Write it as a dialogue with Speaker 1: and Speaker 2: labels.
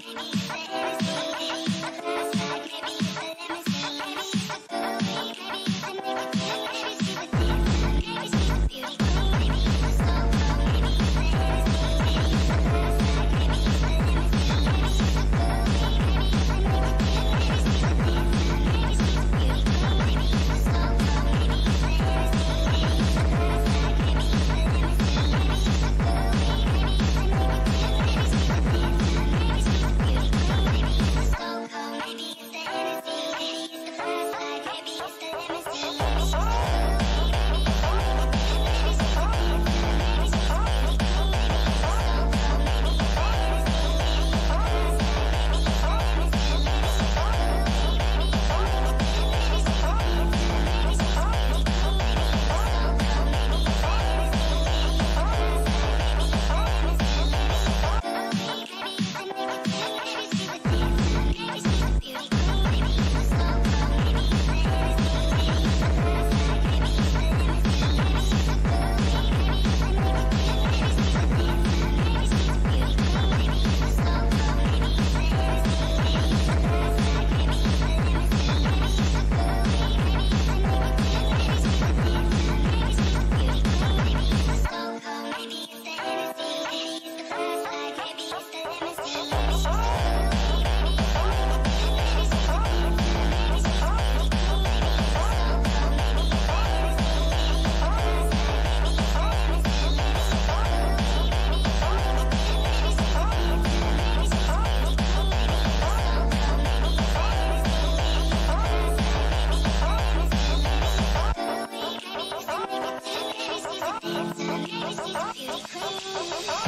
Speaker 1: Thank you. Amazing beauty queen.